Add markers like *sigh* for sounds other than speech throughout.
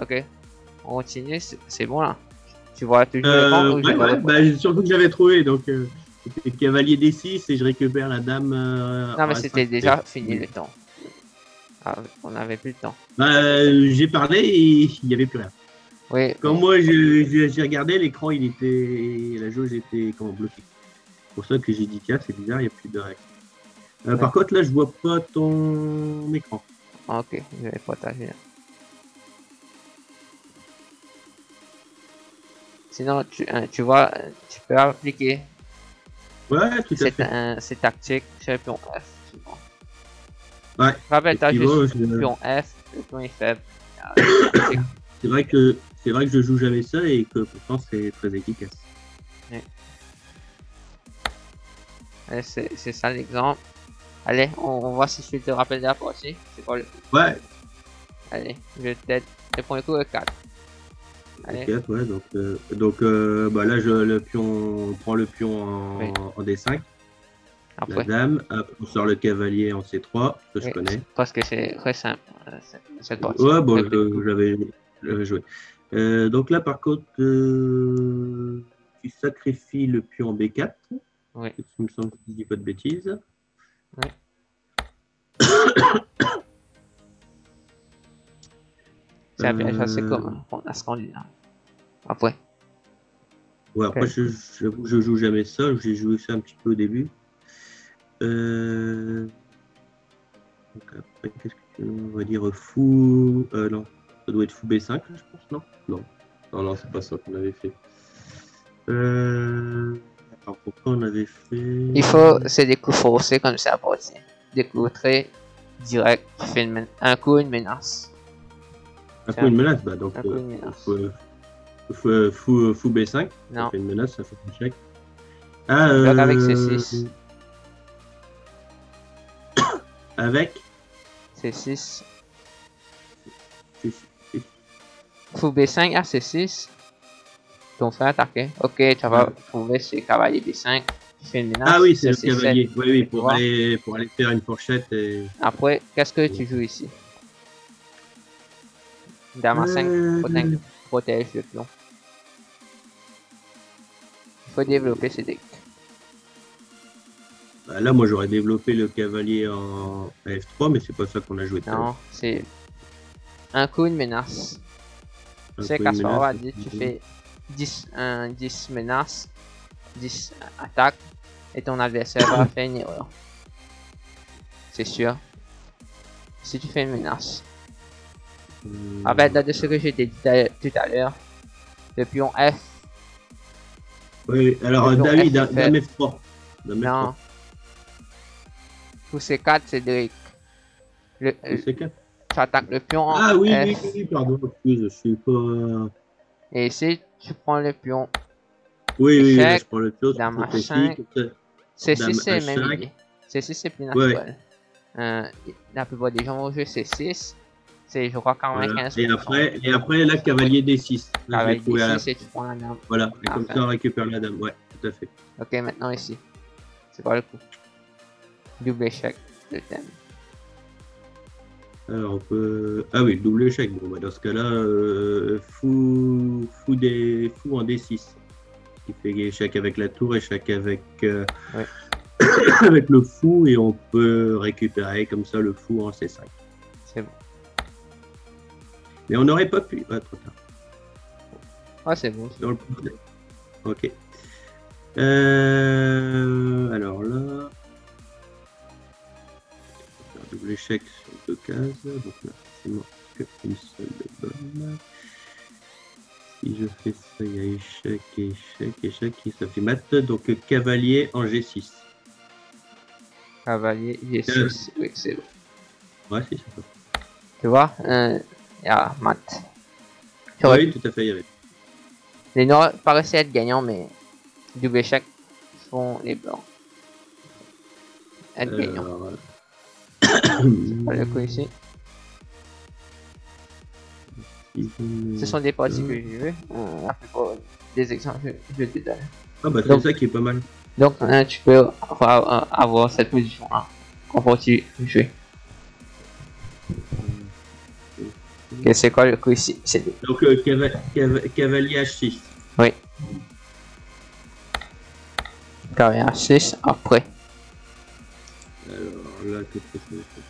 Ok. On continue, c'est bon là. Tu vois toujours Euh, ouais, ouais, bah, surtout que j'avais trouvé, donc euh, c'était cavalier D6 et je récupère la dame. euh, Non, mais c'était S5. déjà fini le temps. Ah, on avait plus le temps. Bah, j'ai parlé et il n'y avait plus rien. Oui. Quand moi j'ai regardé, l'écran il était. La jauge était comment, bloquée. C'est pour ça que j'ai dit tiens, c'est bizarre, il n'y a plus de règles. Euh, Par contre, là, je vois pas ton écran. Ah, ok, je vais partager. Sinon, tu, hein, tu vois, euh, tu peux appliquer Ouais, tout à fait. euh, cette tactique sur le pion F. souvent. Ouais. Rappelle-toi Et puis, juste ouais, je- pion F, le pion est faible. Euh, *coughs* C'est vrai que c'est vrai que je joue jamais ça et que pourtant c'est très efficace. Ouais, C'est ça l'exemple. Allez, on, on voit si je te rappelle de la partie. C'est quoi le Ouais, Allez, je t'aide. Le premier coup est 4. Allez, ok, ouais, donc, euh, donc euh, bah là je le pion on prend le pion en, Oui. en D5, la dame, on sort le cavalier en C3, que je Oui, connais. Parce que c'est très simple, euh, cette-. Ouais, bon, je- j'avais joué. Euh, donc là par contre, tu sacrifies le pion en B4. Oui. Il me semble que je dis pas de bêtises. *coughs* *coughs* C'est Euh, commun qu'on a scandinave. Après, Ouais, après, je, j'avoue je joue jamais ça. J'ai joué ça un petit peu au début. Euh... Donc après, qu'est-ce que tu on va dire fou euh, Non, ça doit être fou B5, je pense, non? Non, non, non, c'est pas ça qu'on avait fait. Euh... Alors pourquoi on avait fait il faut, c'est des coups forcés comme ça, partie. Des coups très directs. Un coup, une menace. Un coup une menace Bah donc Un euh, une menace. fou, fou, fou, fou B5, ça Non, fait une menace, ça fait un chèque. Ah, avec euh, C6. *coughs* Avec c'est 6. C6. Fou B5 à C6. Ton frère attaqué. Ok, tu vas Ouais. trouver cavalier B5. Tu fais une menace. Ah oui, c'est le C7. cavalier. Oui, oui, pour aller, pour aller faire une fourchette. Et... Après, qu'est-ce que tu joues ici? Dame à 5 Euh, protège, protège le pion. Il faut développer ces decks. bah là, moi, j'aurais développé le cavalier en F3, mais c'est pas ça qu'on a joué. Non, c'est un coup, une menace. Un C'est ce moment-là, tu fais 10, un 10 menaces, 10 attaques, et ton adversaire va *coughs* faire une erreur. C'est sûr. Si tu fais une menace. Hum, Avec de ce que j'ai dit tout à l'heure, le pion F, Oui, alors, David, fait. dame F3. Dame non. Tous ces 4, c'est Drake. Le, F3. C'est quatre. tu attaques le pion en Ah oui, oui, oui, pardon, excuse, je suis pas. et ici, tu prends le pion Oui, oui, je prends le pion, dame c'est H5. précis, comme ça. C6 Dame c'est même H5. idée. C6 c'est plus naturel. Euh, la plupart des gens vont jouer C6. C'est je crois Voilà. 95%. Et après, et après, là, cavalier D6. Là, je l'ai Cavalier trouvé à la- D6 et tu prends la dame. Voilà, et comme Enfin. ça, on récupère la dame. Ouais, tout à fait. Ok maintenant ici. C'est quoi le coup Double échec thème. Alors, on peut. Ah oui, double échec. Bon, bah, dans ce cas-là, euh, fou, fou, des, fou en D6. Il fait échec avec la tour, échec avec, euh, Ouais. *coughs* avec le fou, et on peut récupérer comme ça le fou en C5. Mais on n'aurait pas pu. Ah, trop tard. Ah c'est bon. Dans le. Ok. Euh, alors là. faire Double échec sur deux cases. Donc là, forcément, qu'une seule de bonne. Si je fais ça, il y a échec, échec, échec, et ça fait mat. Donc cavalier en G6. Cavalier G6. Oui c'est bon. Ouais, si, c'est ça. Tu vois euh, Il y a mat. Tu aurais Oui, tout à fait, il y avait. Les noirs paraissaient être gagnants mais double échec font les blancs. Être gagnants. Alors, Pas *coughs* le coup ici. Ce sont des parties que j'ai vues. Euh, des exemples, je, je te donne. Ah bah c'est ça qui est pas mal. Donc, hein, tu peux avoir, euh, avoir cette position-là. On continue de jouer. Ok, c'est quoi le coup ici? C'est Donc euh, cava- cava- cavalier H6. Oui. Cavalier H6, après. Alors là, qu'est-ce que c'est que ça?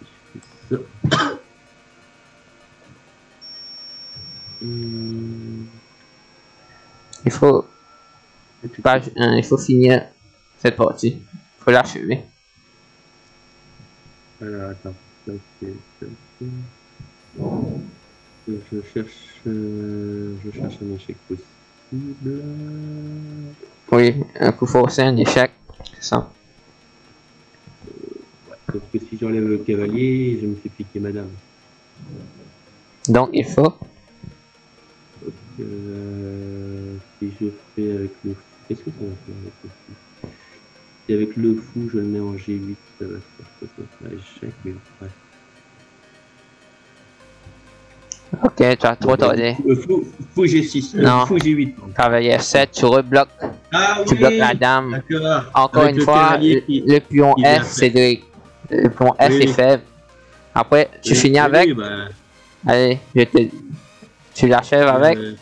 Je fais ça? Hum, Il faut, page 1, il faut finir cette partie. Il faut l'achever. Alors attends. Ça, c'est- Je cherche, euh, je cherche un échec possible. Oui, un coup forcé, un échec. C'est ça. Sauf que si j'enlève le cavalier, je me fais piquer madame. Donc il faut. Euh, si je fais avec le qu'est-ce que ça va faire avec le avec le fou, je le mets en G8, ça va faire échec, mais ouais. Ok, tu as trop tardé. Le fou, fou G6, euh, Non. fou G8. pardon. Cavalier 7, tu rebloques. Ah Tu bloques la dame. Encore Avec une fois, le, qui- le pion F, faire. Cédric. Le pion F Oui. est faible. Après, tu Oui, finis avec. bah, Allez, je te... tu l'achèves avec. euh,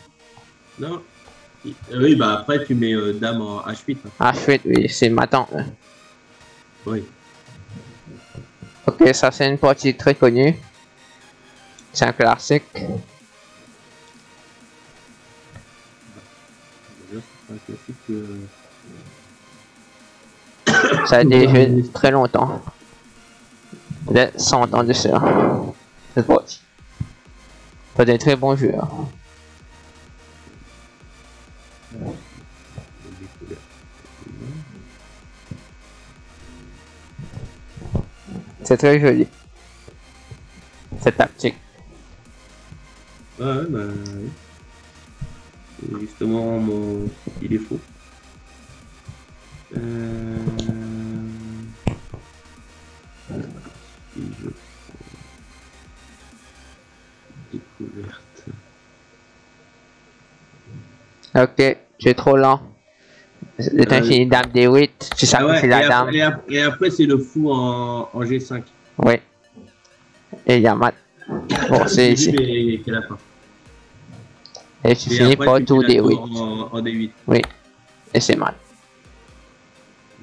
non. Euh, Oui, bah après, tu mets euh, dame en H8. hein. Ah, oui, c'est ma tante. là. Oui. Ok, ça c'est une partie très connue. C'est un classique. C'est Ça a été joué très longtemps. Peut-être 100 ans de ça. Cette partie. Pas des très bons joueurs. découvert. C'est très joli. Cette tactique. Ouais, bah oui. Justement, mon... il est faux. Euh... Découverte. Ok, tu es trop lent. C'est Euh, infini dame D8, tu Ah ouais, et, la après, dame. et après- et après, c'est le fou en, en G5. Oui. Et il y a mat. Bon, c'est ici. mais c'est fin. Et tu Et finis après, par tout fais la D8. tour En, en D8. Et c'est mat.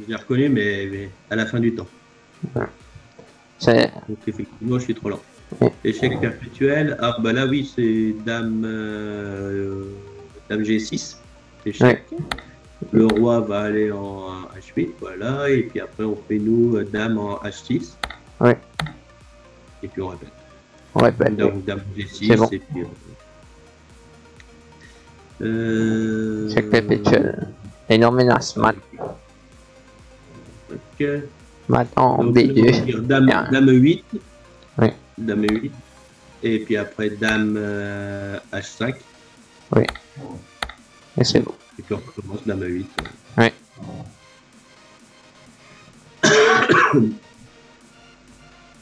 Je l'ai reconnu, mais, mais à la fin du temps. C'est Donc effectivement, je suis trop lent. Oui. Échec perpétuel. Ah bah là oui, c'est dame, euh, dame G6. Échec. Le roi va aller en H8, voilà. Et puis après, on fait nous euh, dame en H6. Oui. Et puis on répète. on répète. Donc dame G6. C'est bon. Et puis, euh, euh, Échec perpétuel. Énorme menace. Mat, Ok. on B2. dire dame, Bien. dame 8. Oui. Dame 8. Et puis après, dame euh, H5. Et c'est bon. Et puis on recommence dame 8. Ouais.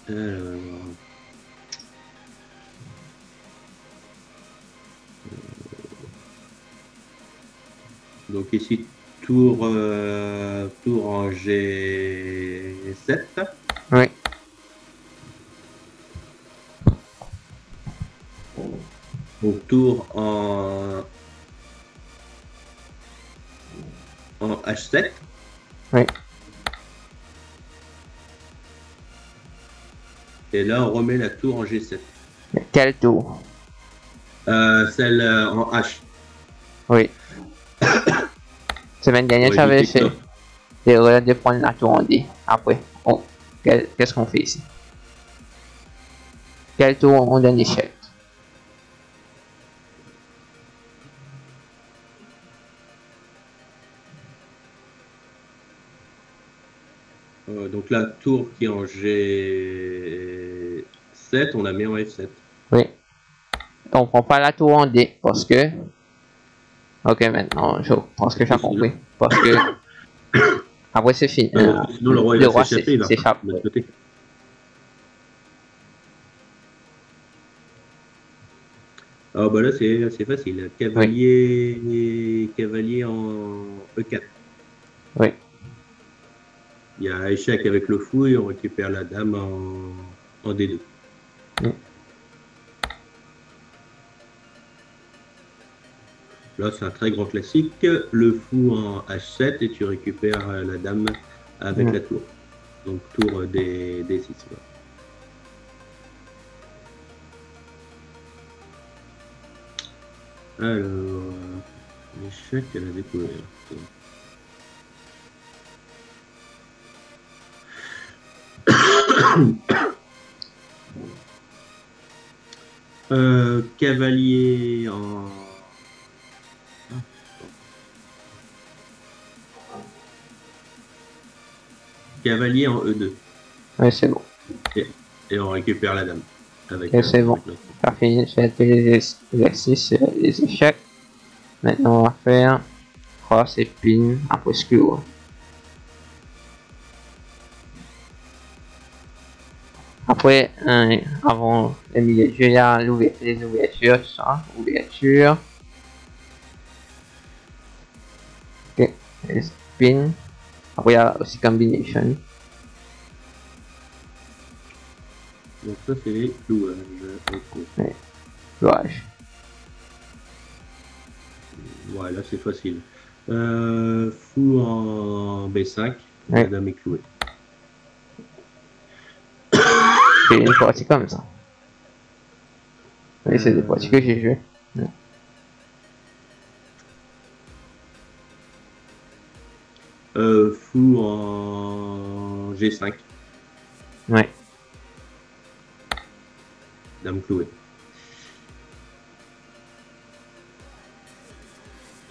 Alors. Donc ici, tour, euh, tour en G7. Tour en, en H7. Oui. Et là, on remet la tour en G7. Quel tour? Euh, celle euh, en H. Oui. Semaine dernière, Ouais, tu avais du fait l'erreur de prendre la tour en D. Après, qu'est-ce qu'on fait ici? Quel tour on donne échec donc la tour qui est en G7, on la met en F7. Oui. On prend pas la tour en D parce que. Ok, maintenant, je pense que j'ai compris. Parce que. *coughs* Après, c'est fini. Euh, Euh, sinon, le roi, le s'échappe. Ah bah là c'est c'est facile. Cavalier cavalier en E4. Oui. Il y a échec avec le fou et on récupère la dame en, D2. Mm. Là, c'est un très grand classique. Le fou en H7 et tu récupères euh, la dame avec mm. la tour. Donc, tour euh, D, 6. Alors, l'échec à la découverte. *coughs* Euh, cavalier en. Cavalier en E2. Oui, c'est bon. Et on récupère la dame. Avec, Et c'est bon. avec j'ai fait les exercices, les échecs. Maintenant, on va faire cross et pin après skewer. Après, hein, avant le milieu de jeu, il y a les ouvertures, tout ça. Ouverture. Ok, et spin. Après, il y a aussi combination. Donc, ça, c'est les clouages. Ok. Rouage. Voilà, c'est facile. Euh, fou en B5. Ouais. La dame est clouée. C'est une partie comme ça. Oui, c'est des parties que j'ai joué. Euh, fou en G5. Ouais. Dame clouée.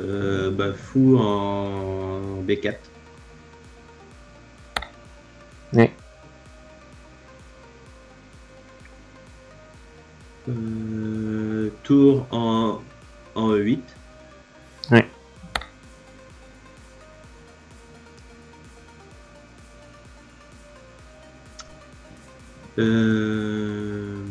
Euh, bah, fou en B4. Ouais. Euh, tour en, en E8. Ouais. Euh,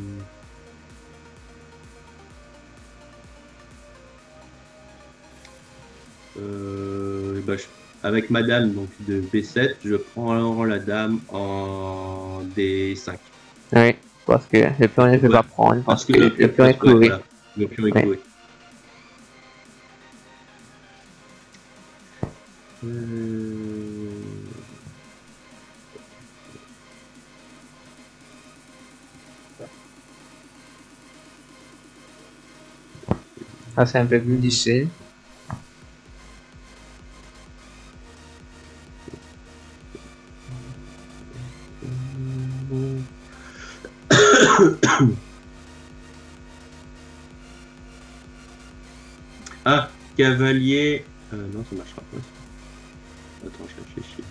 euh, bah, je- avec ma dame donc de B7, je prends la dame en D5. Oui, parce que le pion ne peut Ouais. pas prendre, parce que le pion est voilà, le pion est Ouais. cloué. Euh, Ça, c'est un peu plus difficile. Cavalier. Euh, non, ça marchera pas. Attends, je réfléchis.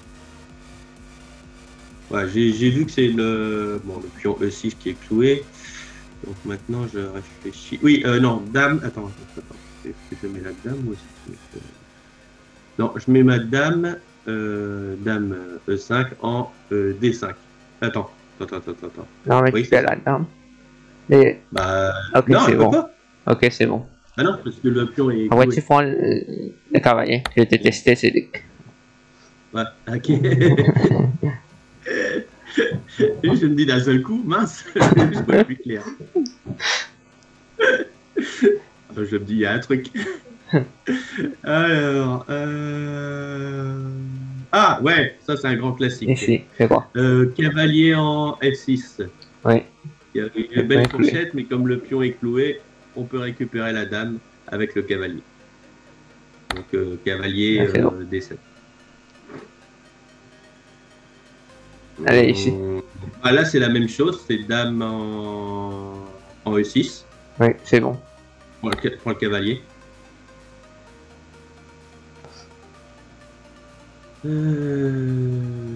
Ouais, j'ai vu que c'est le, bon, le pion E6 qui est cloué. Donc maintenant, je réfléchis. Oui, euh, non, dame. Attends, attends, attends. Est-ce que je mets la dame ou est-ce que je mets- Non, je mets ma dame, euh, dame euh, E5 en euh, D5. Attends, attends, attends, attends. Non, mais Oui. tu la dame. Bah, Ok, c'est bon. pas. Ok, c'est bon. Ah non, parce que le pion est Après, cloué. tu prends le, le cavalier. Je vais te tester, c'est des... Ouais, ok. *laughs* je me dis d'un seul coup, mince, *laughs* je vois plus clair. Je me dis, il y a un truc. Alors, euh... ah ouais, ça c'est un grand classique. Ici, c'est quoi Euh, cavalier en F6. Oui. Il y a une Le belle fourchette, mais comme le pion est cloué, on peut récupérer la dame avec le cavalier. Donc euh, cavalier euh, bon. D7. Allez, ici. Euh, ah, là, c'est la même chose, c'est dame en, en E6 Oui, c'est bon. pour le, pour le cavalier. Euh,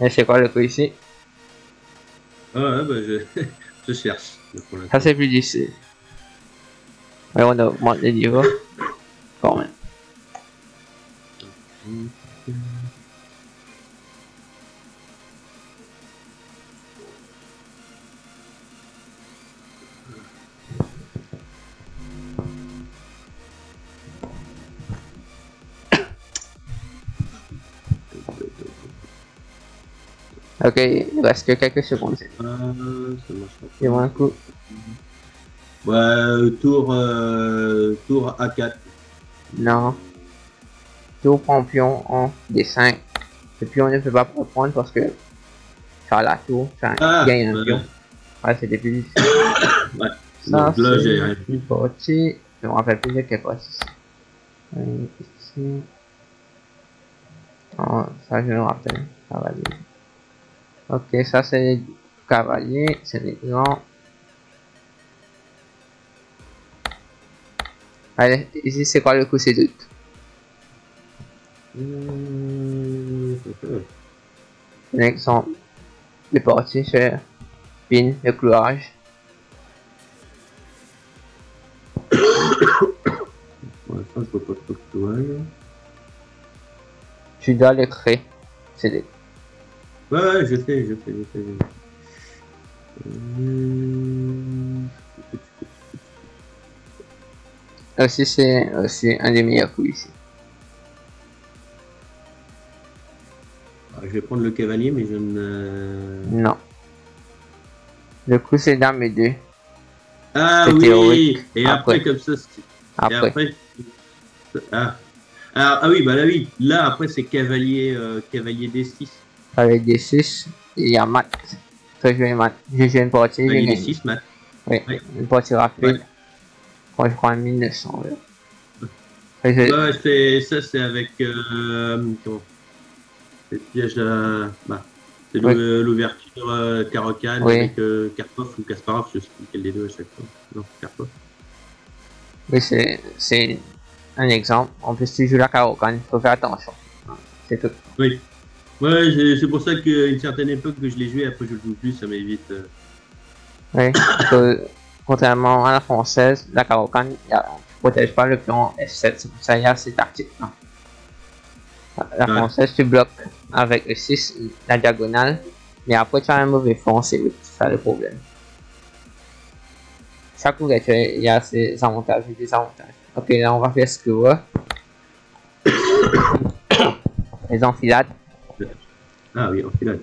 Et *clears throat* c'est quoi le coup ici? Ah ouais, bah, je, *laughs* je cherche. Ça, c'est plus difficile. Ouais, on augmente les niveaux. Quand même. Ok, il reste que quelques secondes. Ah, ça marche pas. Fais-moi un coup. Ouais, tour, euh, tour A4. Non. Tour prend pion en D5. Le pion ne peut pas prendre parce que faire la tour, ça Ah, gagne un ouais. pion. Ouais, c'était plus difficile. *coughs* Ouais. Ça, Donc là, c'est j'ai rien. une partie. Je me rappelle plus de quelle partie c'est. Ici. Oh, ça, je me rappelle. Cavalier. Ok, ça, c'est les cavaliers. C'est les grands. Allez, ici, c'est quoi le coup C'est doute? Mmh, Un exemple. Les parties, c'est pin, le clouage. *coughs* Ouais, ça, je vois pas trop de toile. Tu dois le créer. C'est des... Ouais, ouais, je sais, je sais, je sais. je sais. Mmh. Aussi, c'est aussi un des meilleurs coups ici. Ah, Je vais prendre le cavalier, mais je ne. Non. Le coup, c'est dame et 2. Ah oui théorique. Et après, Après. comme ça, et après. Ah. Ah, ah oui, bah là oui. Là, après, c'est cavalier, euh, cavalier D6. Avec des 6, il y a mat. Faut jouer mat. J'ai joué une partie, gagné. D6, mat. Oui, Ouais. une partie rapide. Ouais. Quand je prends 1900. là. Fait que je- Ouais, c'est, ça, c'est avec. Euh, comment C'est le piège à. Bah, c'est l'ouverture euh, Caro-Can Oui. avec euh, Karpov ou Kasparov, je sais plus lequel des deux à chaque fois. Non, Karpov. Oui, c'est, un exemple. En plus, tu joues la Karokan, faut faire attention. C'est tout. Oui. Ouais, c'est pour ça qu'à une certaine époque que je l'ai joué, après je le joue plus, ça m'évite. euh, Oui, parce que, contrairement à la française, la Karokan, tu protèges pas le pion F7, c'est pour ça qu'il y a ces tactiques. hein. La Ouais. française, tu bloques avec le 6, la diagonale, mais après tu as un mauvais fond, c'est ça le problème. Chaque ouverture, il y a ses avantages et des avantages. Ok, là on va faire ce que vous *coughs* Les enfilades. Ah oui, en finale.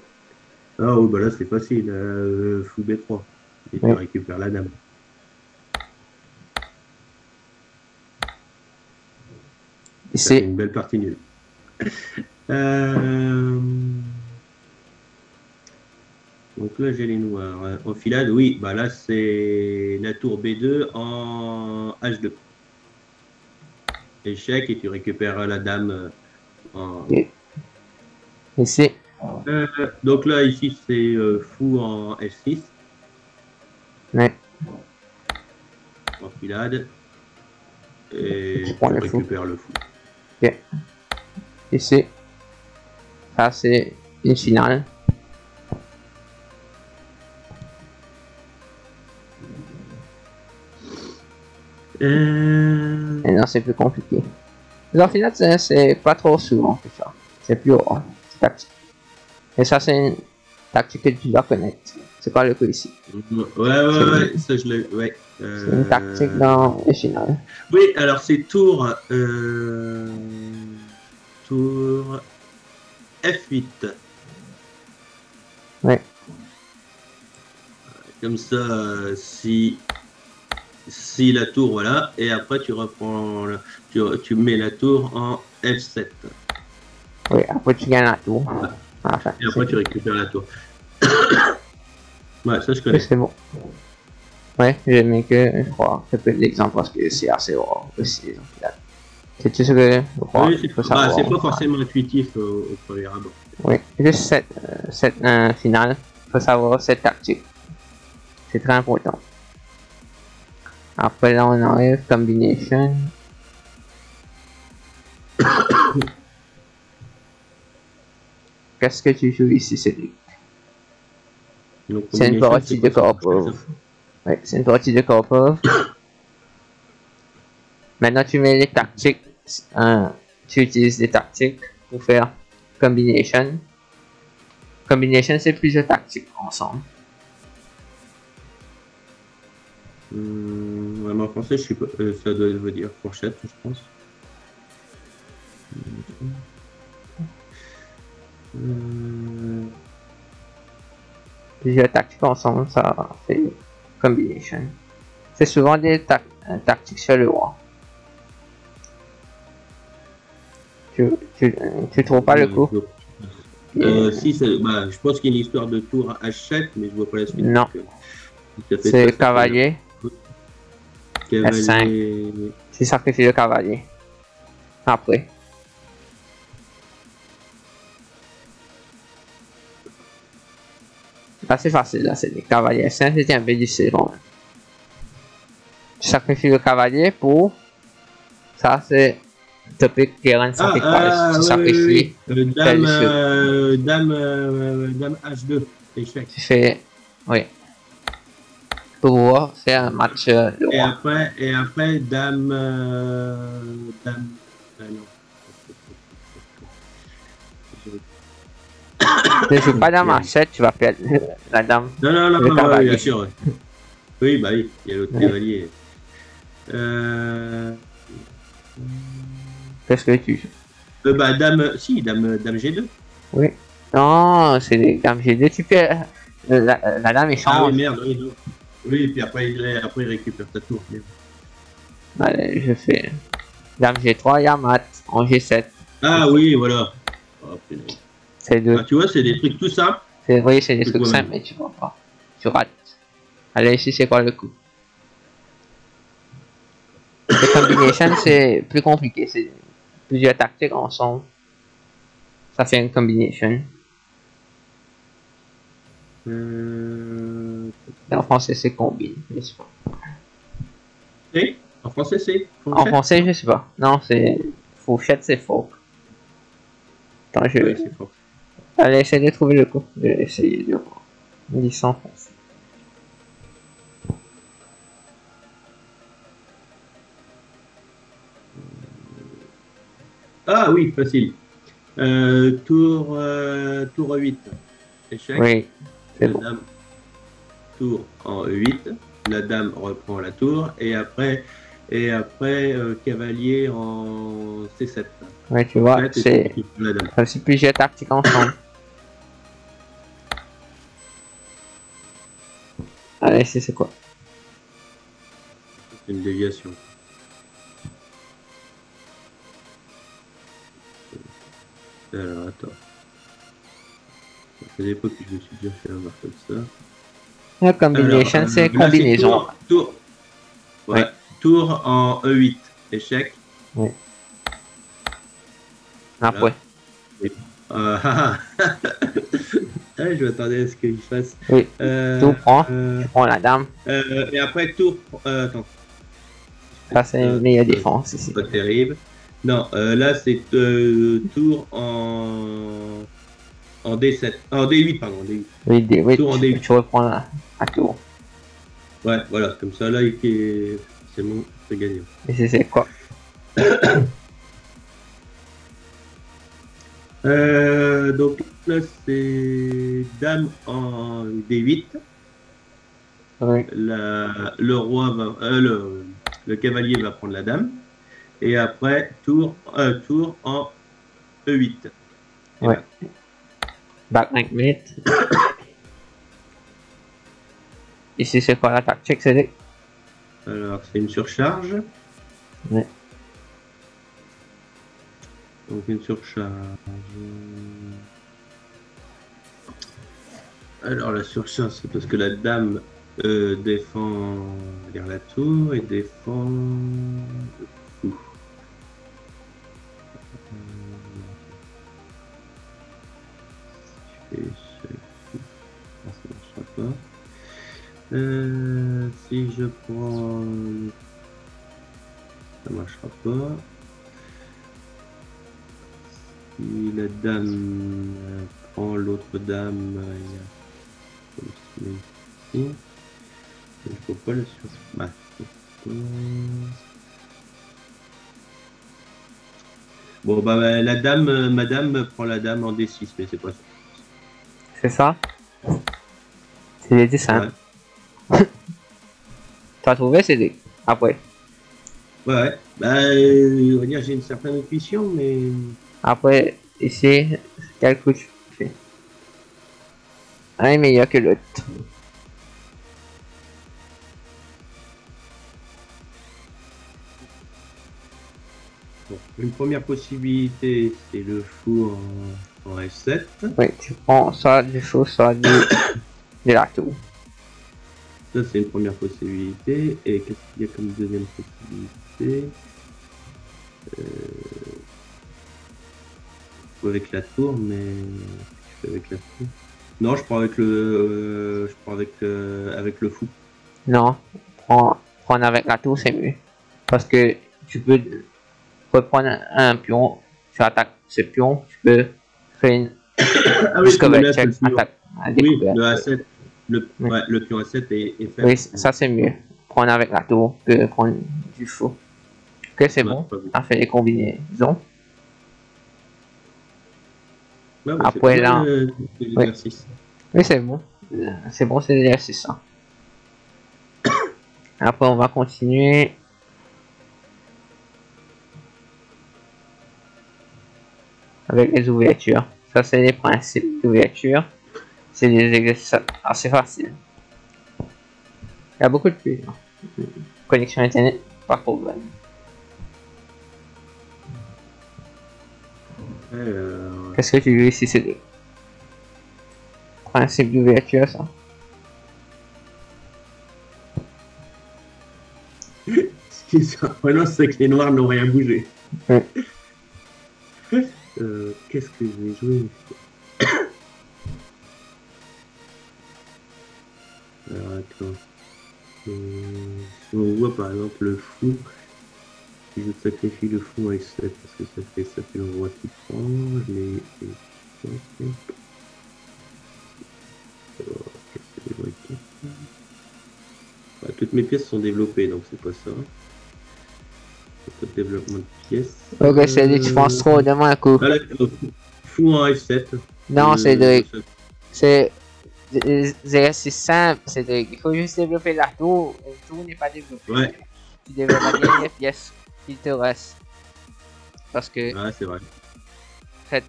Ah oui, bah là c'est facile. Euh, fou B3. Et tu récupères la dame. Ici, une belle partie nulle. *laughs* Euh, Donc là j'ai les noirs. Euh, En filade, oui, bah là c'est la tour B2 en H2. Échec et tu récupères la dame en. ici, Euh, donc là ici c'est euh, fou en F6 ouais, en filade. Et Je prends le fou. récupères le fou. ici. Ça c'est une finale. Euh, Et là c'est plus compliqué. Les enfilades, c'est- c'est pas trop souvent que ça. C'est plus rare. C'est tactique. Et ça c'est une tactique que tu dois connaître. C'est quoi le coup ici? Ouais, ouais, ouais, ça je l'ai. Ouais. C'est Euh, une tactique dans. Oui, alors c'est tour. Euh... Tour F8. Ouais. Comme ça, euh, si. Si la tour, voilà, et après tu reprends. le- Tu, tu mets la tour en F7. Oui, après tu gagnes la tour. Enfin, Et après tu récupères la tour. *coughs* ouais, ça je connais. c'est bon. Ouais, j'ai mis que, je crois, c'est peu d'exemples parce que c'est assez rare aussi. C'est tout ce que je crois? Oui, c'est bah, pas forcément intuitif au, au premier abord. Oui, juste cette, euh, cette euh, finale, il faut savoir cette tactique. C'est très important. Après là, on arrive combination. *coughs* *coughs* Qu'est-ce que tu joues ici, Cédric? C'est une partie de Karpov. Oui, c'est une partie de *coughs* Karpov. Maintenant, tu mets les tactiques. tu utilises des tactiques pour faire combination. Combination, c'est plusieurs tactiques ensemble. Hum, vraiment, en français, je sais pas, euh, ça doit veut dire fourchette, je pense. Euh, plusieurs tactiques ensemble, ça fait combination. C'est souvent des euh, tactiques sur le roi. Tu, tu, tu trouves pas le coup? euh, Si, bah, je pense qu'il y a une histoire de tour H7, mais je vois pas la suite. Non. C'est cavalier. Cavalier. F5. Tu sacrifies le cavalier. Après. C'est facile, là, c'est des cavaliers. C'est c'était un peu difficile, bon. Tu sacrifies le cavalier pour. Ça, c'est. Topic. Ah, ah, tu sacrifies. Oui, oui. dame, euh, dame, euh, dame H2. Échec. Tu fais. Oui. Pour faire un match euh. Et après, et après dame. Euh, dame. Euh, non. Ne joue pas dame h tu vas perdre *laughs* la dame. Non, non, non, non, bien sûr. Oui, bah oui, il y a l'autre cavalier. Euh... Qu'est-ce que tu euh, Bah, dame, si, dame, dame G2. Oui. Non, c'est dame G2, tu perds. La, la dame échange. Ah oui, merde, oui. Oui, puis après, il, après, il récupère ta tour. Allez, je fais. Dame G3, il y a mat en G7. Ah oui, voilà. Oh, de... Ah, tu vois, c'est des trucs tout simples. Oui, c'est des trucs simples, mais tu vois pas. Tu rates. Allez, ici, c'est quoi le coup? Les combinations, *coughs* c'est plus compliqué. C'est plusieurs tactiques ensemble. Ça fait une combination. Euh... En français, c'est combine, je sais pas? Et En français, c'est En français, je sais pas. Non, c'est... Fourchette, c'est faux. Attends, je... Ouais, c'est faux. Allez, essayer de trouver le coup. Je vais essayer de voir. 10 Ah oui, facile. Euh, tour, euh, tour 8. Échec. Oui, c'est bon. Dame, tour en 8. La dame reprend la tour. Et après, et après euh, cavalier en C7. Oui, tu vois, c'est plusieurs tactiques ensemble. Allez, c'est quoi? C'est une déviation. Alors, attends. Ça fait des fois que je me suis déjà fait avoir comme ça. La combination, c'est combinaison. Tour, tour. Ouais. tour en E8. Échec. Oui. Après. Ah, Ah, *laughs* je m'attendais à ce qu'il fasse. Oui. Euh, tout prend. Euh, tu prends la dame. Euh, et après, tour. Euh, attends. Ça, c'est une meilleure défense ici. Pas terrible. Non, là, c'est tour en. En D7. En D8, pardon. D8. Oui, D, oui tour tu, en D8. tu reprends la, la tour. Ouais, voilà. Comme ça, là, c'est bon, c'est gagné. Et c'est quoi? *coughs* Euh, donc là, c'est Dame en D8. La, le roi va, euh, le, le, cavalier va prendre la dame. Et après, tour, euh, tour en E8. ouais. Back 5 minutes. *coughs* Ici, c'est quoi la tactique, c'est Alors, c'est une surcharge. Ouais. Donc une surcharge. Alors la surcharge, c'est parce que la dame euh, défend vers la tour et défend le fou. ça marchera pas. Euh, si je prends... Ça marchera pas. Si la dame euh, prend l'autre dame, euh, il y a ici. Il faut pas le sur. Bah, Bon bah, bah la dame, euh, madame prend la dame en D6, mais c'est pas ça. C'est ça? C'est les dessins. Ouais. *laughs* T'as trouvé c'est des. Après? Ouais, bah on va dire j'ai une certaine intuition, mais. Après, ici, quel coup tu fais? Un est meilleur que l'autre. Bon, une première possibilité, c'est le fou en, en F7. Oui, tu prends soit du faux, soit du, *coughs* de la tour. Ça, c'est une première possibilité. Et qu'est-ce qu'il y a comme deuxième possibilité? Euh... Avec la tour, mais. Je fais avec la tour. Non, je prends avec le. euh, je prends avec, euh, avec le fou. Non, prends, prendre avec la tour, c'est mieux. Parce que tu peux reprendre un, pion, tu attaques ce pion, tu peux faire une *coughs* Ah check, le pion. attaque à Oui, le A7. Le, Oui. ouais, le pion A7 est, est fait. Oui, ça c'est mieux. Prendre avec la tour que prendre du faux. Ok, c'est Ouais, bon. On fait les combinaisons. Ouais, Après, c'est là- bien, euh, l'exercice. Oui, c'est bon. Euh, C'est bon, c'est déjà c'est ça. Après, on va continuer. Avec les ouvertures. Ça, c'est les principes d'ouverture. C'est des exercices assez faciles. Il y a beaucoup de plus. hein. Connexion internet, pas de problème. Alors, Qu'est-ce que tu veux ici? C'est des principes d'ouverture, ça. ce qui est surprenant, c'est que les noirs n'ont rien bougé. Ouais. Euh, Qu'est-ce que je vais jouer Alors attends. Euh, si on voit par exemple le fou, si je sacrifie le fou avec 7 parce que ça fait ça fait le roi qui prend, je que qui prennent Ouais, toutes mes pièces sont développées, donc c'est pas ça. Pas de développement de pièces. Ok, c'est des tu penses trop, donne-moi un coup. Ah, là, euh, fou en F7. Non, Euh, Cédric, c'est exercices simples, Cédric. Il faut juste développer la tour. La tour n'est pas développée. Ouais. Tu développes la dernière pièce te reste. Parce que Ouais, c'est vrai.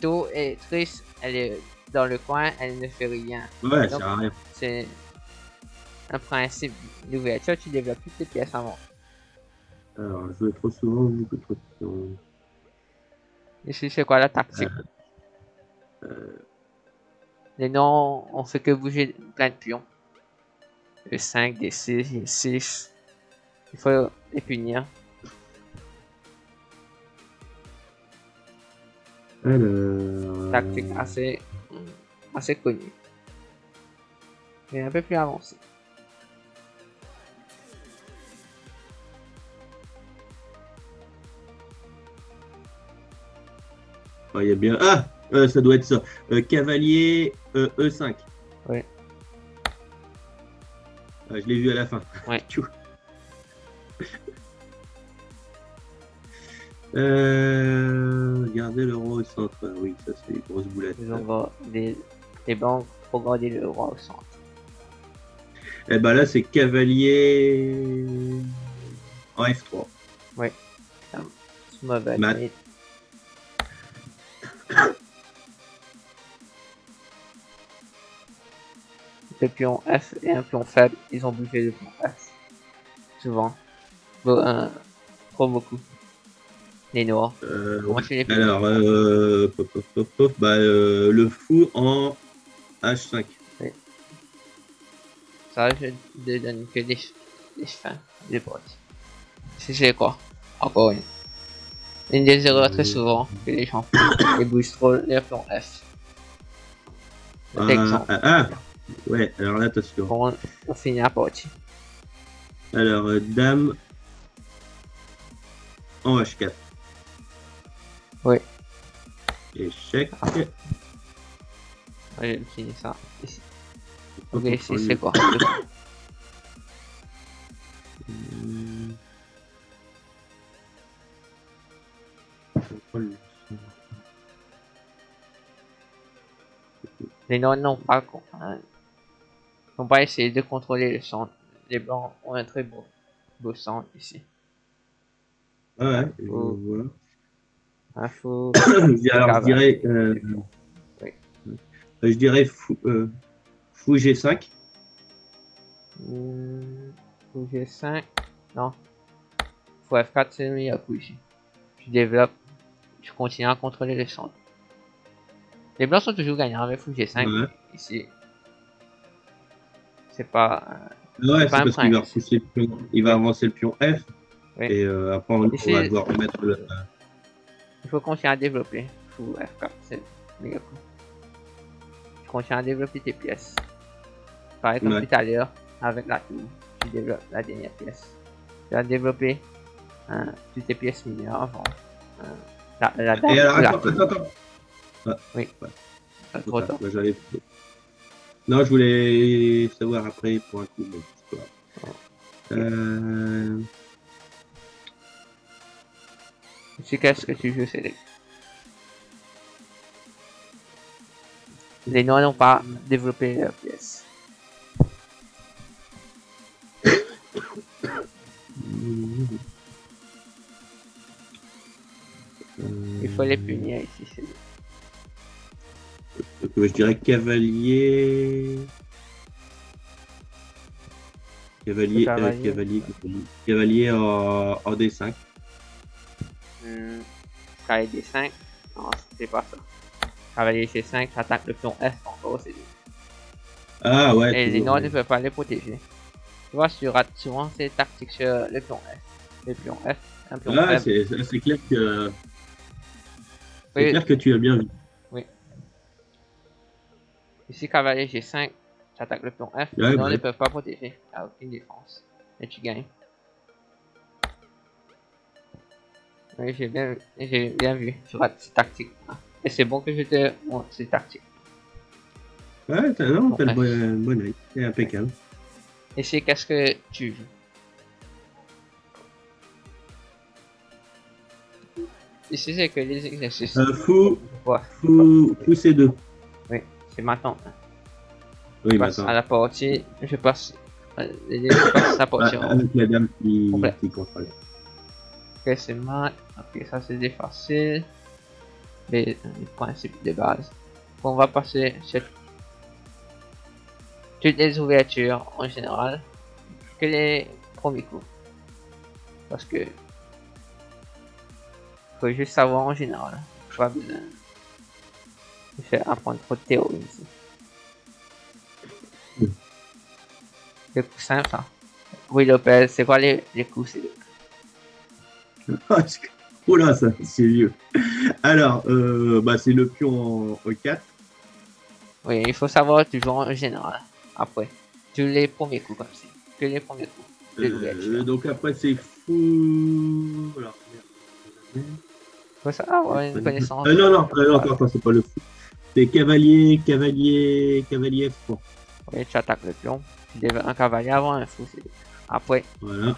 tour est triste, elle est dans le coin, elle ne fait rien. Ouais. C'est un principe d'ouverture, tu développes toutes tes pièces avant. Alors, je joue trop souvent, beaucoup trop souvent. Ici, c'est quoi la tactique? Euh, Les noms, on fait que bouger plein de pions. Le 5, des 6, des 6. Il faut les punir. Alors. Tactique assez, assez connue. Mais un peu plus avancée. Ah, il y a bien. Ah euh, Ça doit être ça. Euh, cavalier euh, E5. Ouais. Ah, je l'ai vu à la fin. Ouais. *laughs* Euh, regardez le roi au centre. Ah Oui, ça c'est une grosse boulette. Ils ont des, des banques pour garder le roi au centre. Et bah là c'est cavalier en F3. C'est mauvais. Mat. mais- Le pion F et un pion faible, ils ont bougé le pion F. Souvent. Bon, euh, trop beaucoup. Les noirs. Euh, les pions. alors, euh, pop, pop, pop, pop, bah, euh, le fou en H5. Ça, je ne donne que des, des fins, des bottes. Si c'est quoi? Encore une. Une des erreurs très Euh. souvent que les gens font. Ils bougent trop les pions F. Ah, Exemple. ah, ah, ouais, alors là, attention. Bon, on finit la partie. Alors, euh, dame en H4. Oui. Échec. Ouais, Je finis ça ici. Ok, c'est quoi. Les noirs n'ont pas, con- hein, n'ont pas essayé de contrôler le centre. Les blancs ont un très beau, beau centre ici. Ah ouais, Oh. vois. Faut *coughs* Alors, je dirais. euh, Oui. euh, je dirais fou, euh, Fou G5. Hmm, Fou G5. Non. Fou F4, c'est le meilleur coup ici. Tu développes. Tu continues à contrôler les centres. Les blancs sont toujours gagnants avec Fou G5. Ouais. Ici. C'est pas. euh, Ouais, c'est parce qu'il va repousser le pion. Il va avancer le pion F. Oui. Et euh, après, on, va devoir remettre le. Il faut continuer à développer. Fou F4, c'est le meilleur coup. Tu continues à développer tes pièces. Pareil comme Ouais. tout à l'heure, avec la tour, tu développes la dernière pièce. Tu vas développer hein, toutes tes pièces mineures avant. hein, la, la Et alors, la attends, attends, attends. Oui. Ouais. Pas trop tard. Non, je voulais savoir après pour un coup, mais grave. Euh... Qu'est-ce que tu veux, c'est Les noirs n'ont pas développé leurs pièces. *coughs* Il faut les punir ici, c'est euh, je dirais cavalier. Cavalier, euh, cavalier. cavalier, cavalier, cavalier en, en D5. Hmm, Cavalier D5. Non, c'est pas ça. Cavalier C5, attaque le pion F encore, c'est Ah ouais. Et les noirs ne peuvent pas les protéger. Tu vois, tu rates souvent ces tactiques sur le pion F. Le pion F, un pion Ah, c'est c'est clair que c'est Oui, clair que tu as bien vu. Ici, cavalier G5, tu attaques le pion F. Ouais, les noirs ouais. ne peuvent pas protéger. Aucune défense. Et tu gagnes. Oui, j'ai bien, j'ai bien vu. Tu rates ces tactiques. Et c'est bon que je te montre ces tactiques. Ouais, t'as t'as le Ouais. bon, bon œil. C'est impeccable. Ici, qu'est-ce que tu veux? Ici, c'est que les exercices. Euh, fou, Ouais, fou, fou C2. c'est maintenant. Oui, je mais passe attends. à la partie, je passe, euh, je passe la partie Ah, en avec la dame qui, Complet. qui contrôle. Ok, c'est mat. Ok, ça c'est des faciles. Les, les principes de base. On va passer sur toutes les ouvertures en général. Que les premiers coups. Parce que. Faut juste savoir en général. Pas besoin de faire apprendre trop de théorie ici. Les coups simples, ça. Oui, Lopez, c'est quoi les, les coups c'est *laughs* oh là, ça, c'est vieux. Alors, euh, bah, c'est le pion en E4. Oui, il faut savoir toujours en général. Après, tous les premiers coups comme ça. Que les premiers coups. Les Euh, donc après, c'est fou. Alors, merde. Il faut savoir une connaissance. Euh, non, non, non, attends, c'est pas le fou. C'est cavalier, cavalier, cavalier F3. Oui, tu attaques le pion. Tu un cavalier avant un fou. Après, Voilà.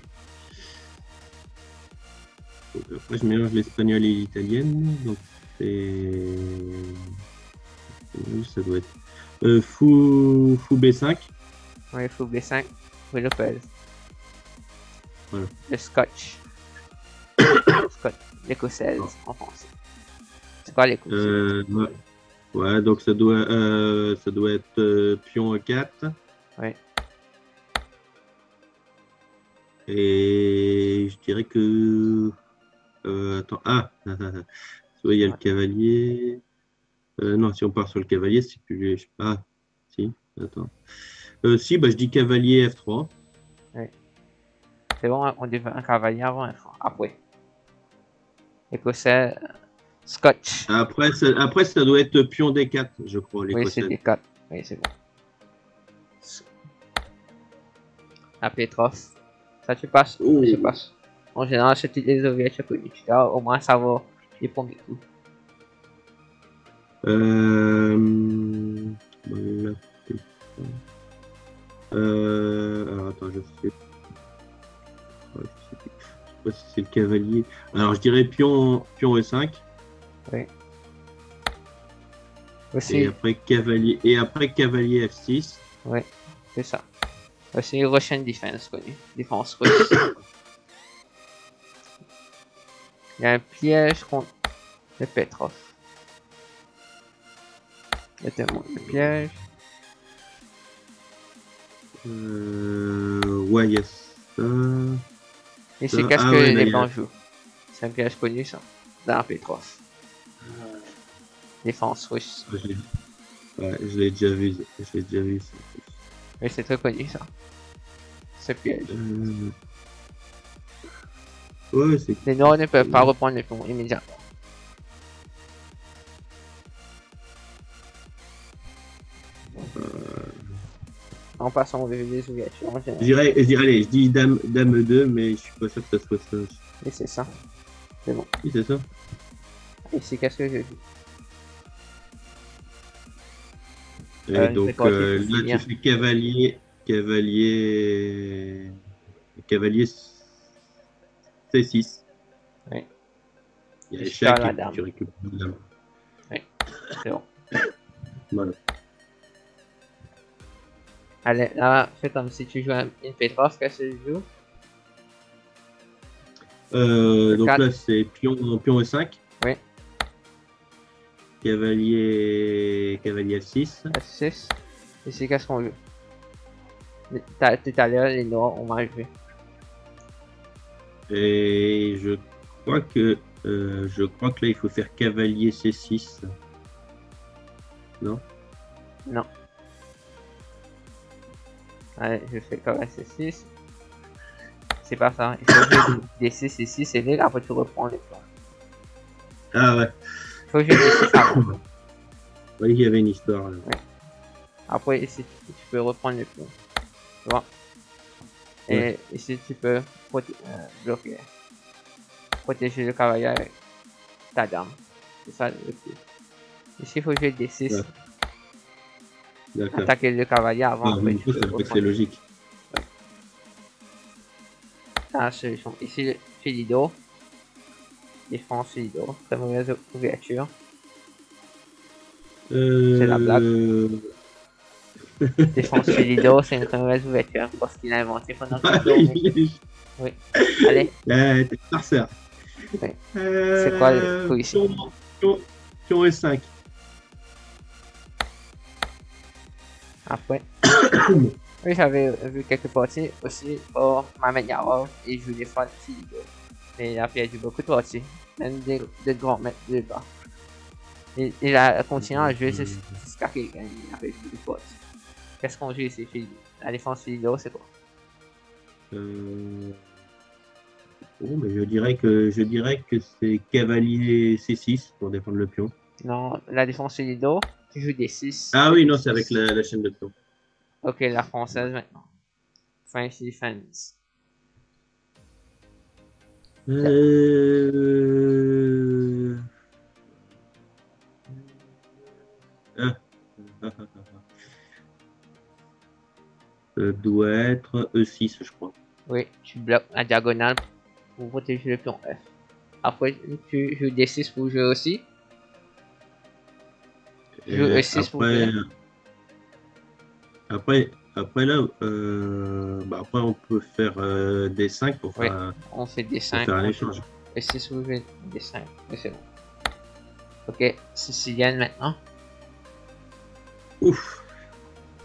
Après, je mélange l'espagnol et l'italienne. Donc, c'est. Ça doit être euh, fou, fou B5. oui, fou B5. Oui, Lopez. Voilà. Le scotch. *coughs* Le scotch. L'écossaise en français. C'est quoi l'écosse Euh, ouais. Ouais, donc ça doit, euh, ça doit être pion E4. Ouais. Et je dirais que. Euh, attends, ah, *laughs* ah, ah, ah. Ouais, il y a le Ouais. cavalier. Euh, non, si on part sur le cavalier, c'est plus. je- Ah, si, attends. Euh, si, bah, je dis cavalier F3. C'est bon, on développe un cavalier avant un fou. Après. Écossais. euh, Scotch. Après ça, après, ça doit être pion D4, je crois, Oui, c'est l'écossais. des 4. Oui, c'est bon. La Petrov. Ça, tu passes. Oh. Tu passes. Connues. Tu dois au moins savoir les premiers coups. Euh... attends, je sais. Ouais, je sais plus. Je sais pas si c'est le cavalier. Alors je dirais pion, pion E5 Aussi, et après cavalier et après cavalier F6. c'est ça. Aussi, Russian Defense connu. Défense russe. *coughs* Il y a un piège contre le Petrov. Montre le piège. Euh, ouais, il y a ça. Et c'est qu'est-ce ah que ouais, les blancs jouent. C'est un piège connu, ça. Dans P3. Défense russe. Ouais, je l'ai déjà vu. Je l'ai déjà vu. ça. Oui, c'est très connu, ça. Ce piège. Euh, C'est Les noirs ne peuvent pas reprendre le pont immédiatement. En passant au les ouvertures en Je dirais, je dirais, allez, je dis dame, dame 2, mais je suis pas sûr que ça soit ça. Et c'est ça. Oui, c'est ça. Ici, qu'est-ce que j'ai vu Et Euh, donc euh, là, tu fais cavalier, cavalier, cavalier C6. Oui. Il y a et tu récupères la dame. C'est bon. *coughs* Voilà. Allez, là, fais comme si tu un- une P3, qu'est-ce que tu joues? Euh, donc là, c'est pion, pion E5. Oui. Cavalier, cavalier F6. F6. Ici, qu'est-ce qu'on joue? T'as- Tout à l'heure, les noirs, on va jouer. Et je crois que, euh, je crois que là, il faut faire cavalier C6. Non? Non. Allez, je fais comme C6. C'est pas ça. Il faut jouer *coughs* des 6 et 6 et là, après tu reprends les plans. Ah ouais. Il faut jouer des 6 avant. *coughs* Oui, il y avait une histoire là. Après, ici, tu peux reprendre les plans. Tu vois? Et ici, tu peux proté- euh, bloquer. Protéger le cavalier avec ta dame. C'est ça le plus. Ici, il faut jouer des 6. Ouais. D'accord. Attaquer le cavalier avant. Ah, c'est logique. Ah, solution. Ici, Filido. Défense Filido. Très mauvaise ouverture. Euh... C'est la blague. *laughs* Défense Filido, c'est une très mauvaise ouverture parce qu'il a inventé pendant Ah, tour. est- Allez, Euh, t'es farceur. Oui. Euh, C'est quoi le coup ici? Pion, pion, pion E5. après. *coughs* oui, j'avais vu quelques parties aussi pour Mamet Yarov et faire Filido. Mais il a perdu beaucoup de parties, même des, des grands maîtres de bas. Il, il a continué à jouer jusqu'à qu'il a fait beaucoup de parties. Qu'est-ce qu'on joue ici, La défense Filido, c'est quoi? Euh... Bon, mais je dirais que je dirais que c'est cavalier C6 pour défendre le pion. Non, la défense Filido, tu joues des 6. Ah oui, non, c'est avec la, la chaîne de pion. Ok, la française maintenant. French defense. Euh... Ah. Ça doit être E6, je crois. Oui, tu bloques la diagonale pour protéger le pion F. Après, tu joues des 6 pour jouer aussi. Je joue Et E6 pour après, jouer. après, après là, euh, bah après on peut faire euh, des 5 pour faire, un- On fait des pour 5. faire un échange. Et 6 pour jouer des 5. Mais c'est bon. Ok, Sicilienne maintenant. Ouf,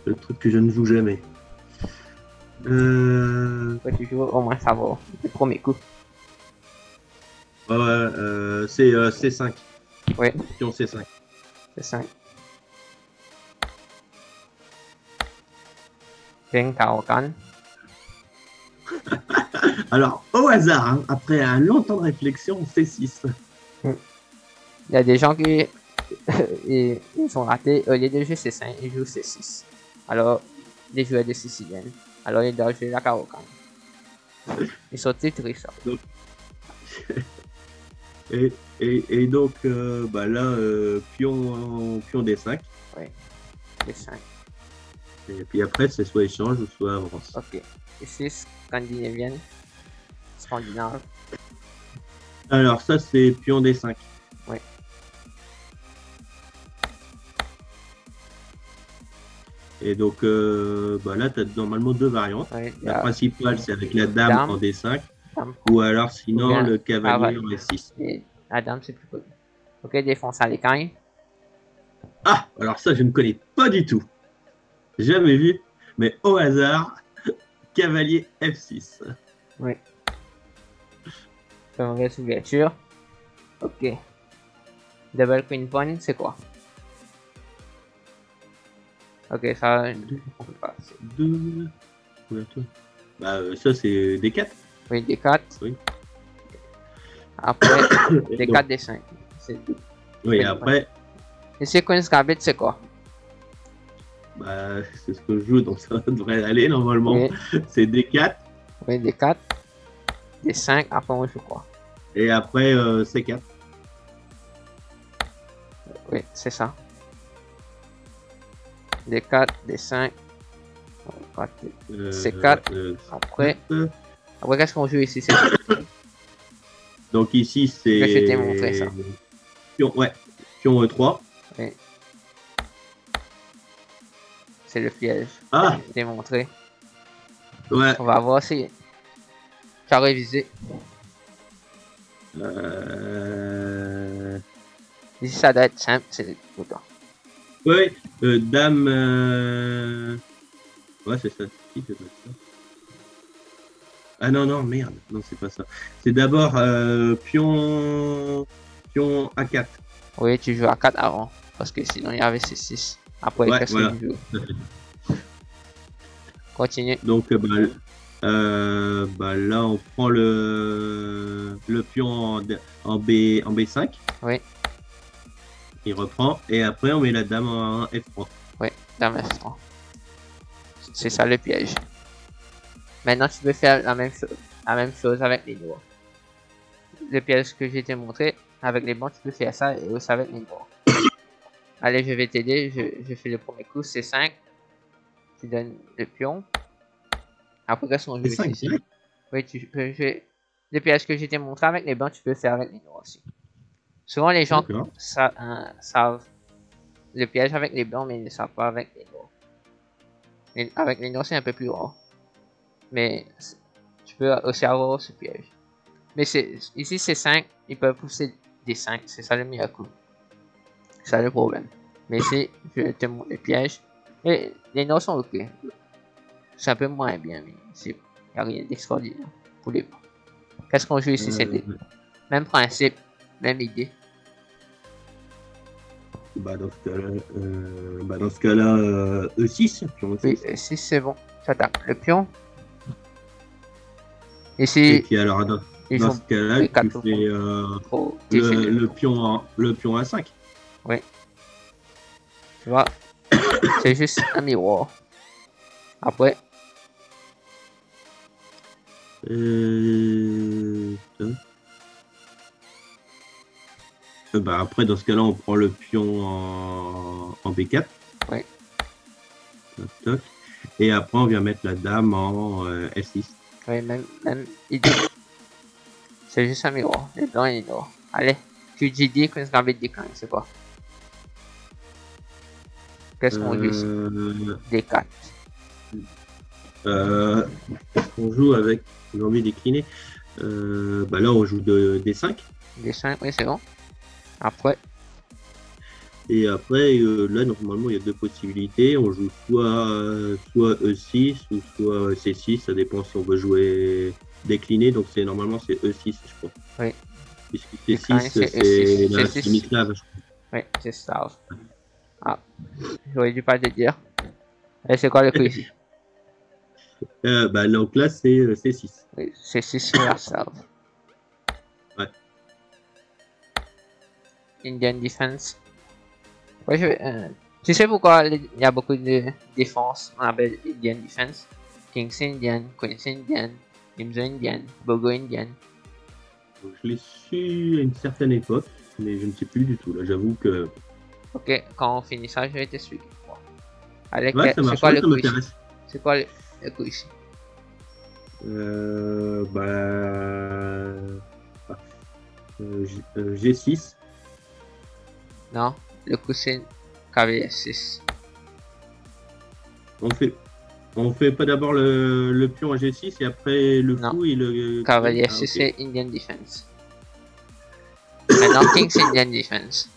le truc que je ne joue jamais. Euh, Après, tu joues, au moins ça va. Le premier coup. ouais, euh, c'est euh, C5. Oui, Pion C5. c'est 5. King Kaokan. Alors, au hasard, hein, après un long temps de réflexion, C6. Il y a des gens qui *laughs* ils, ils sont ratés. Au lieu de jouer C5, ils jouent C6. Alors, les joueurs de Sicilienne. Alors, doivent jouer la Kaokan. Ils sont titrés ça. Et, et, et donc, euh, bah là, euh, pion, pion D5. Les 5. Et puis après, c'est soit échange ou soit avance. Ok. Ici, Scandinavienne. Scandinave. Alors, ça, c'est pion D5. Et donc, euh, bah là, tu as normalement deux variantes. Ouais, La a principale, c'est avec la dame, Dame. en D5. dame Ou alors, sinon, bien le cavalier Ah en F6. et la dame, c'est plus connu. Ok, défense à l'écaille. Ah, alors ça, je ne connais pas du tout. Jamais vu. Mais au hasard, *laughs* cavalier F6. Oui. Mauvaise ouverture. Ok. Double queen point, c'est quoi? Ok, ça, on peut pas. Deux. Ouverture. Bah, euh, ça, c'est des 4. Oui, des 4. Oui. Après, *coughs* des 4, des 5. C'est. Oui, après, Et c'est Queen's Gambit, c'est quoi bah, c'est ce que je joue, donc ça *laughs* devrait aller normalement. oui. C'est des 4. oui, des 4, des 5, après on joue quoi Et après, euh, c'est 4. Oui, c'est ça. Des 4, des 5. Euh, C'est quatre. euh, Après, euh, après qu'est-ce qu'on joue ici? C'est *coughs* Donc ici, c'est. Je vais te montrer ça. Pion, ouais. Pion euh, 3. c'est le piège. Ah, Démontré. ouais. On va voir si tu as révisé. Euh... Ici, ça doit être simple, c'est le temps. Ouais, euh, dame. euh, Ouais, c'est ça. Qui fait ça Ah non, non, merde. Non, c'est pas ça. C'est d'abord euh, pion. Pion A4. Oui, tu joues à 4 avant. Parce que sinon, il y avait C6. Après, Ouais, qu'est-ce voilà. que tu joues Continue. Donc, euh, bah, euh, bah, là, on prend le, le pion en, D- en, B, en B5. Oui. Il reprend. Et après, on met la dame en F3. Oui, dame F3. C'est ça le piège. Maintenant, tu peux faire la même, chose, la même chose avec les noirs. Le piège que j'ai te montré, avec les bons, tu peux faire ça et aussi avec les noirs. *coughs* Allez, je vais t'aider. Je, je fais le premier coup, c'est 5. Tu donnes le pion. Après, qu'est-ce qu'on joue C'est 5 ici Oui, tu peux jouer. Le piège que j'ai te montré avec les blancs, tu peux faire avec les noirs aussi. Souvent, les gens sa- euh, savent le piège avec les blancs, mais ils ne savent pas avec les noirs. Et avec les noirs, c'est un peu plus rare. Mais tu peux aussi avoir ce piège. Mais ici, c'est 5. Ils peuvent pousser des 5. C'est ça le meilleur coup. C'est ça le problème. Mais ici, je te montre le piège. Et les noirs sont ok. C'est un peu moins bien, mais c'est rien d'extraordinaire pour les. Qu'est-ce qu'on joue ici? C'est Euh, même principe, même idée. bah, dans ce cas-là, euh, bah, dans ce cas-là euh, E6. Pion E6. Oui, ici c'est bon. J'attaque le pion. Et Ici, puis alors, dans, ils dans ce cas-là, les tu fais euh, le, pion en, le pion A5. Tu vois, *coughs* c'est juste un miroir. Après, Euh... Euh, bah, après, dans ce cas-là, on prend le pion en, en B4. Ouais. Toc, toc. Et après, on vient mettre la dame en euh, F6. oui, même, même idée. C'est juste un miroir. Les blancs et les noirs. Allez, tu dis dit qu'on se gambit déclin, c'est quoi? Qu'est-ce qu'on joue ici? Euh, D4. euh, on joue avec j'ai envie décliner. Euh, bah là, on joue de, D5. D5, oui, c'est bon. Après, Et après, euh, là, normalement, il y a deux possibilités. On joue soit, soit E6 ou soit C6. Ça dépend si on veut jouer décliné. Donc, c'est normalement, c'est E6, je crois. Oui. Puisque Décliné, C6, c'est E6. la C6. semi-clave. je crois. oui, c'est ça. Ah, j'aurais dû pas te dire. Et c'est quoi le ici *laughs* Euh, bah, donc là, c'est euh, C6. Oui, c'est 6 Indian Defense. Ouais, je euh, tu sais pourquoi il y a beaucoup de défense On appelle Indian Defense. King's Indian, Queen's Indian, Nimzo Indian, Bogo Indian. Donc, je l'ai su à une certaine époque, mais je ne sais plus du tout. Là, j'avoue que. Ok, quand on finit ça, je vais t'expliquer. Allez, Ouais, c'est quoi ouais, le ça coup ici m'intéresse. C'est quoi le, ici Euh, bah. ah, euh, G- euh, G6. Non, le coup c'est cavalier 6. On fait, on fait pas d'abord le, le pion à G6 et après le Non. fou et le. Cavalier Ah, 6 ok. c'est Indian Defense. Maintenant, King c'est Indian Defense.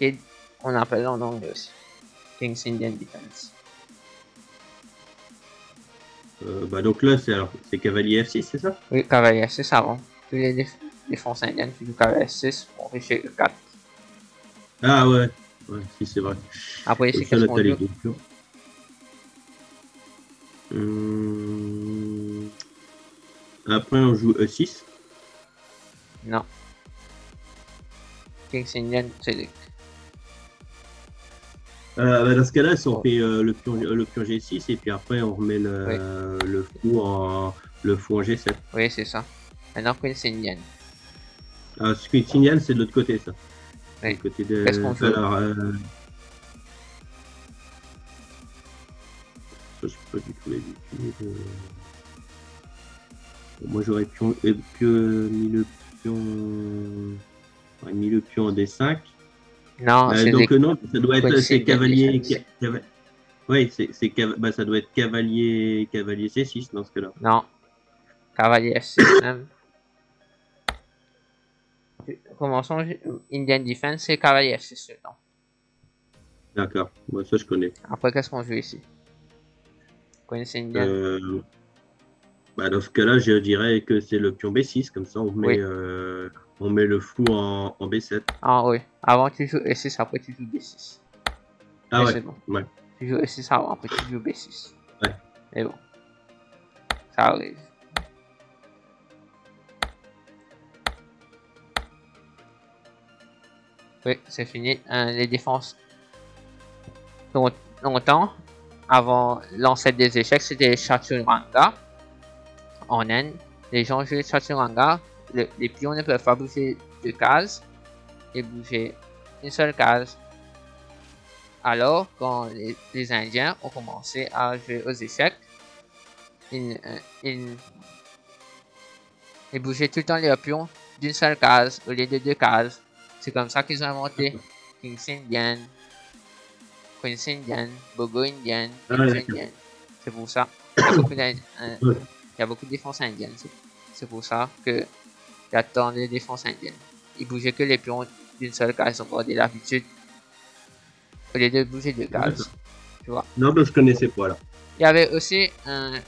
Et on appelle en anglais aussi. King's Indian Defense. Euh, bah donc là, c'est alors c'est cavalier F6, c'est ça? Oui, cavalier 6 avant. Tous les défenses indiennes, tu joues cavalier 6 pour empêcher E4. Ah ouais, ouais, si c'est vrai. Après, c'est Donc ça, qu'est-ce qu'on joue. Hum, Après, on joue E E6. Non. King's Indian, c'est. Euh, bah, dans ce cas-là, si on Oh. fait euh, le, pion, le pion G6 et puis après on remet le, le fou en le fou en G7. Oui, c'est ça. Maintenant, Queen's Indian. Ah, ce qui signale, c'est de l'autre côté, ça. Du côté de. Qu'est-ce qu'on fait Alors, euh, ça, je sais pas du tout l'habitude. euh. Moi, j'aurais pion, euh, pion- mis le pion. j'aurais mis le pion en D5. Non, Euh, c'est donc des... non, ça doit être c'est cavalier. Ca- Oui, c'est bah, ça doit être cavalier cavalier C6 dans ce cas-là. Non. Cavalier F6 même. Commençons. Indian Defense, c'est cavalier F6 dedans. D'accord, moi ça je connais. Après, qu'est-ce qu'on joue ici? Queen's Indian? Euh, bah, dans ce cas-là, je dirais que c'est le pion B6, comme ça on met, Oui. euh, on met le fou en, en B7. Ah oui. Avant, tu joues E6, après, tu joues B6. Ah ouais, c'est bon. ouais. Tu joues E6 avant, après, tu joues B6. Ouais. Mais bon. Ça arrive. Oui, c'est fini. Euh, les défenses. Long- longtemps, avant l'ancêtre des échecs, c'était Chaturanga. En Inde, les gens jouaient Chaturanga. Le- les pions ne peuvent pas bouger de case et bouger une seule case. Alors, quand les, Indiens ont commencé à jouer aux échecs, ils, euh, ils bougeaient tout le temps les pions d'une seule case au lieu de deux cases. C'est comme ça qu'ils ont inventé King's Indian, Queen's Indian, Bogo Indian, King's. Indian. C'est pour ça. Il y a beaucoup, d'In- euh, y a beaucoup de défenses indiennes. C'est- pour ça que il y a tant de défenses indiennes. Ils bougeaient que les pions d'une seule case. Ils ont gardé l'habitude au lieu de bouger deux cases. Non, bah, je connaissais pas là. Il y avait aussi un,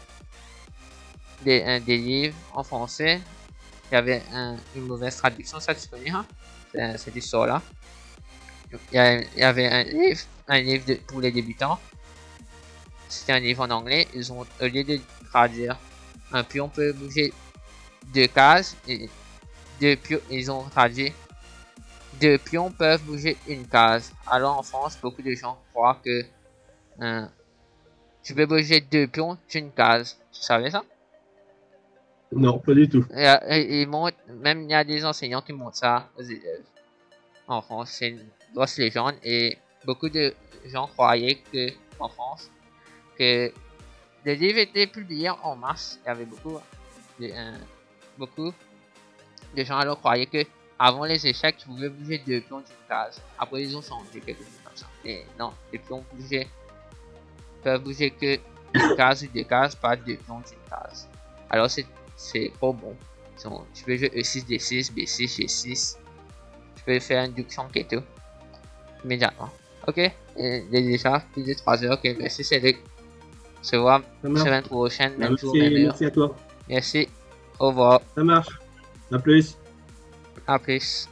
des, un- des livres en français. Il y avait un- une mauvaise traduction, ça tu connais, hein? Il y, a- il y avait un livre, un livre de- pour les débutants. C'était un livre en anglais. Ils ont, au lieu de traduire, un pion peut bouger deux cases. Et deux pions, ils ont traduit deux pions peuvent bouger une case. Alors en France, beaucoup de gens croient que euh, tu peux bouger deux pions d'une case. Tu savais ça? Non, pas du tout. Et, euh, et- même il y a des enseignants qui montrent ça aux élèves. En France, c'est une grosse légende et beaucoup de gens croyaient que, en France, que le livre était publié en mars. Il y avait beaucoup de, euh, beaucoup de gens alors croyaient que avant les échecs, tu pouvais bouger deux pions d'une case. Après, ils ont changé quelque chose comme ça. Mais non, les pions bougeaient, peuvent bouger que une case ou deux cases, pas deux pions d'une case. Alors, c'est c'est trop bon. Donc, tu peux jouer E E6, D6, B6, G6. Tu peux faire un induction et tout. Immédiatement. Ok, et il est déjà plus de 3 heures. Ok, merci Cédric. On se voit marche. semaine prochaine, même jour, Merci, même heure. merci à toi. Merci. Au revoir. Ça marche. À plus. À plus.